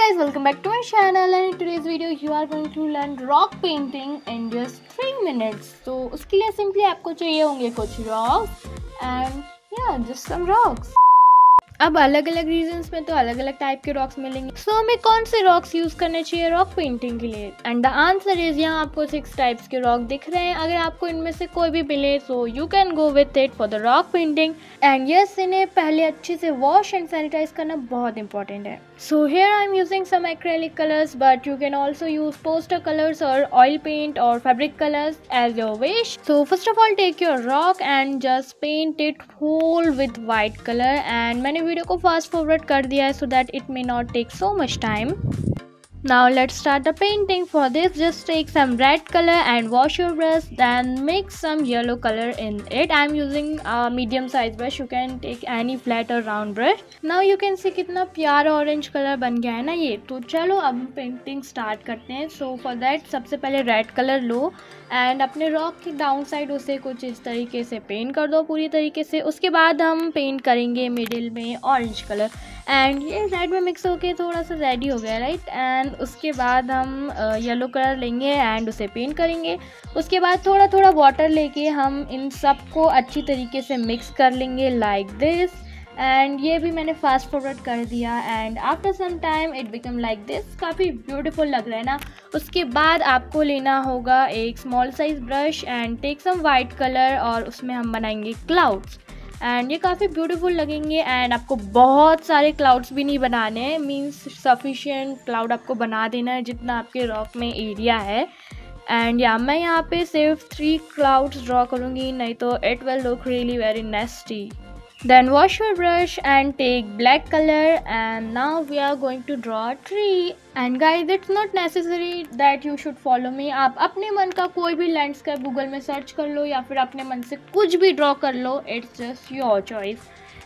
guys, welcome back to my channel and in today's video you are going to learn rock painting in just 3 minutes. तो उसके लिए simply आपको चाहिए होंगे कुछ rocks and yeah, just some rocks. अब अलग अलग रीजन्स में तो अलग अलग टाइप के रॉक्स मिलेंगे। सो so, हमें कौन से रॉक्स यूज़ करने चाहिए रॉक पेंटिंग के लिए? एंड द आंसर इज़ यहाँ आपको सिक्स टाइप्स के रॉक दिख रहे हैं। अगर आपको इनमें से कोई भी मिले so you can go with it for the rock painting and yes इन्हें पहले अच्छे से वॉश एंड सैनिटाइज करना बहुत इंपॉर्टेंट है। Here I am using some acrylic colours but you can also use poster colours और ऑयल पेंट और fabric colours as your wish so first of all take your rock and just paint it whole with white colour and मैंने video को fast forward कर दिया है so that it may not take so much time Now let's start the painting. For this just take some red color and wash your brush then mix some yellow color in it. I am using a medium size brush. You can take any flat or round brush. Now you can see कितना प्यारा orange colour बन गया है ना ये तो चलो अब पेंटिंग स्टार्ट करते हैं सो फॉर दैट सबसे पहले रेड कलर लो एंड अपने रॉक के डाउन साइड उसे कुछ इस तरीके से पेंट कर दो पूरी तरीके से उसके बाद हम पेंट करेंगे मिडिल में ऑरेंज कलर एंड ये रेड में मिक्स होके थोड़ा सा रेडी हो गया राइट एंड उसके बाद हम येलो कलर लेंगे एंड उसे पेंट करेंगे। उसके बाद थोड़ा थोड़ा वाटर लेके हम इन सबको अच्छी तरीके से मिक्स कर लेंगे लाइक दिस एंड ये भी मैंने फास्ट फॉरवर्ड कर दिया and after some time it become like this काफ़ी ब्यूटीफुल लग रहा है ना? उसके बाद आपको लेना होगा एक small size brush and take some white colour और उसमें हम बनाएँगे क्लाउड्स एंड ये काफ़ी ब्यूटीफुल लगेंगे एंड आपको बहुत सारे क्लाउड्स भी नहीं बनाने हैं। मीन्स सफिशियंट क्लाउड आपको बना देना है जितना आपके रॉक में एरिया है। एंड या मैं यहाँ पे सिर्फ़ थ्री क्लाउड्स ड्रॉ करूँगी, नहीं तो it will look really very nasty Then wash your brush and take black color and now we are going to draw a tree. And guys it's not necessary that you should follow me. आप अपने मन का कोई भी landscape Google में search कर लो या फिर अपने मन से कुछ भी ड्रॉ कर लो it's just your choice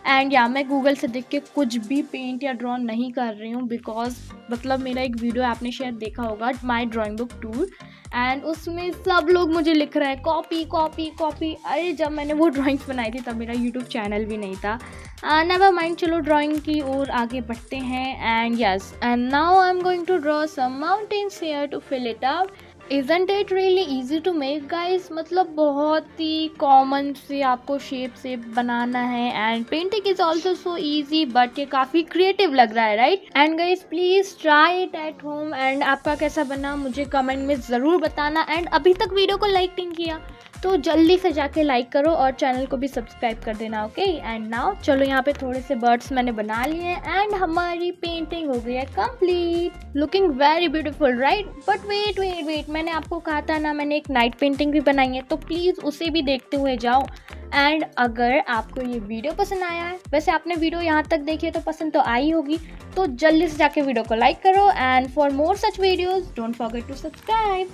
and या मैं गूगल से देख के कुछ भी पेंट या ड्रॉ नहीं कर रही हूँ बिकॉज़ मतलब मेरा एक वीडियो आपने शायद देखा होगा my drawing book tour and उसमें सब लोग मुझे लिख रहे हैं कॉपी कॉपी कॉपी अरे, जब मैंने वो ड्राइंग्स बनाई थी, तब मेरा यूट्यूब चैनल भी नहीं था। नेवर माइंड चलो ड्राइंग की ओर आगे बढ़ते हैं। And yes and now I am going to draw some mountains here to fill it up isn't it really easy to make guys मतलब बहुत ही कॉमन से आपको शेप से बनाना है and painting is also so easy but ये काफ़ी creative लग रहा है right and guys please try it at home and आपका कैसा बना मुझे कमेंट में ज़रूर बताना एंड अभी तक वीडियो को लाइक नहीं किया। तो जल्दी से जाके लाइक करो और चैनल को भी सब्सक्राइब कर देना ओके एंड नाउ चलो यहाँ पे थोड़े से बर्ड्स मैंने बना लिए एंड हमारी पेंटिंग हो गई है complete looking very beautiful right but wait wait wait मैंने आपको कहा था ना, मैंने एक नाइट पेंटिंग भी बनाई है तो प्लीज़ उसे भी देखते हुए जाओ। एंड अगर आपको ये वीडियो पसंद आया है, वैसे आपने वीडियो यहाँ तक देखी है तो पसंद तो आई होगी तो जल्दी से जाके वीडियो को लाइक करो। And for more such videos don't forget to subscribe